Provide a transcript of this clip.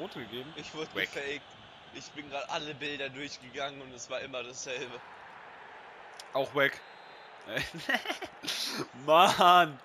rot gegeben? Ich wurde Wack. gefaked. Ich bin gerade alle Bilder durchgegangen und es war immer dasselbe. Auch weg. Mann!